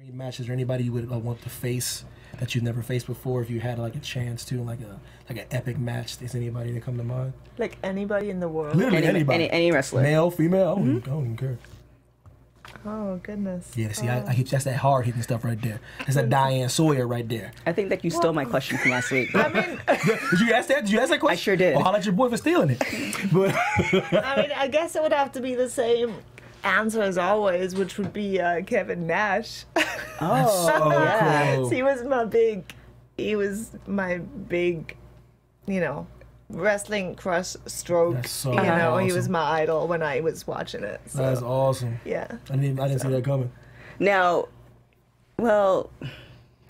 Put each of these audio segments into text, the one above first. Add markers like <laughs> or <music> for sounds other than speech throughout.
dream match? Is there anybody you would uh, want to face that you've never faced before? If you had like a chance to, like a like an epic match, is anybody that come to mind? Like anybody in the world. Literally Any, anybody, any, any wrestler. male, female. I don't, I don't even care. Oh goodness. Yeah, see, Oh. I, I keep that's that hard hitting stuff right there. That's that Diane Sawyer right there. I think that you stole my question from last week. <laughs> I mean, <laughs> Did you ask that? Did you ask that question? I sure did. Well, holla at your boy for stealing it. <laughs> But I mean, I guess it would have to be the same answer as always, which would be uh, Kevin Nash. <laughs> Oh, so <laughs> yeah. cool. he was my big, he was my big, you know, wrestling crush stroke. That's so you know, he was my idol when I was watching it. So, that's awesome. yeah. I didn't, I didn't see that coming. Now, well,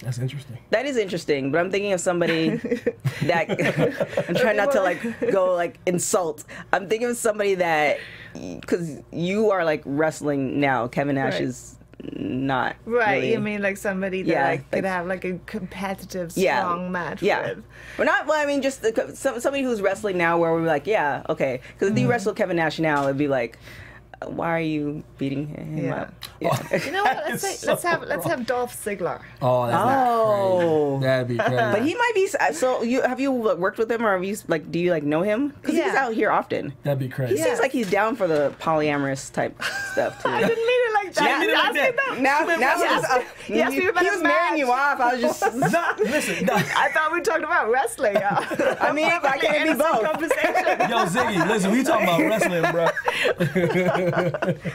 That's interesting. that is interesting, but I'm thinking of somebody <laughs> that I'm trying not to like go like insult. I'm thinking of somebody that because you are like wrestling now. Kevin Nash Right. is not Right, really- you mean like somebody that Yeah, I could like- have like a competitive, yeah, strong match yeah. with. We're not. Well, I mean, just the, some, somebody who's wrestling now, where we're like, yeah, okay. Because if you Mm-hmm. wrestle Kevin Nash now, it'd be like, uh, why are you beating him Yeah. up? Yeah. You know what? <laughs> Let's, is say, let's so have let's have Dolph Ziggler. Oh, that's Oh. Crazy. That'd be crazy. But he might be. So you have you worked with him, or have you like? Do you like know him? Because he's out here often. That'd be crazy. He seems like he's down for the polyamorous type stuff too. <laughs> I didn't mean it like that. Yeah, You mean it like <laughs> asked me that. that. Now, now Yes. he's, uh, Yes, he, about he to was marrying you off. I was just. <laughs> Nah, listen, nah. I thought we talked about wrestling. Yeah. I mean, I can't be both? Conversation. Yo, Ziggy, listen, we talking about wrestling, bro.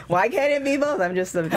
Why can't it be both? I'm just. I'm,